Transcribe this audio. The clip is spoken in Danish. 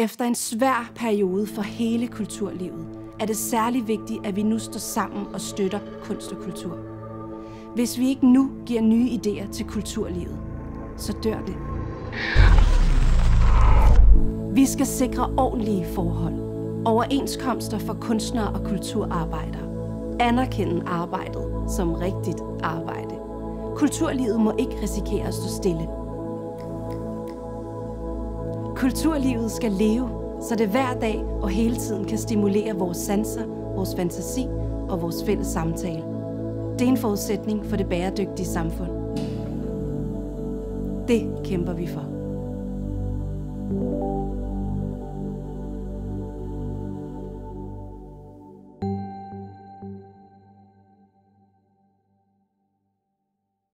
Efter en svær periode for hele kulturlivet, er det særlig vigtigt, at vi nu står sammen og støtter kunst og kultur. Hvis vi ikke nu giver nye idéer til kulturlivet, så dør det. Vi skal sikre ordentlige forhold, overenskomster for kunstnere og kulturarbejdere, anerkende arbejdet som rigtigt arbejde. Kulturlivet må ikke risikere at stå stille. Kulturlivet skal leve, så det hver dag og hele tiden kan stimulere vores sanser, vores fantasi og vores fælles samtale. Det er en forudsætning for det bæredygtige samfund. Det kæmper vi for.